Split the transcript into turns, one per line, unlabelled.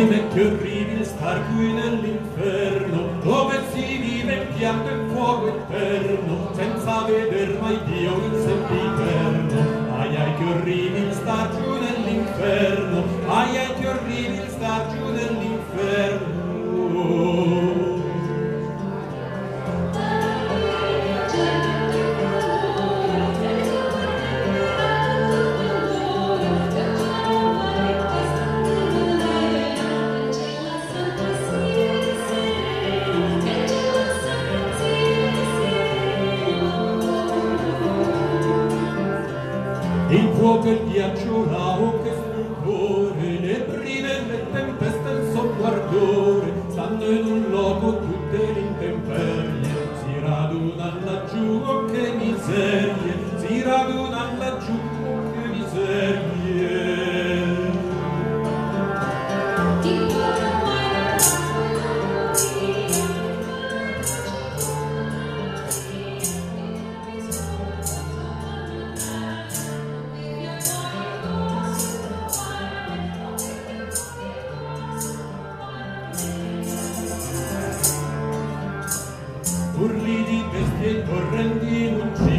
poi vecchio orribile star qui nell'inferno dove si vive in pianto e fuoco eterno senza veder mai Dio in sempiterno. Ai ai che orribile star qui nell'inferno il fuoco e il ghiaccio, la che sul cuore, le prime le tempere, rendido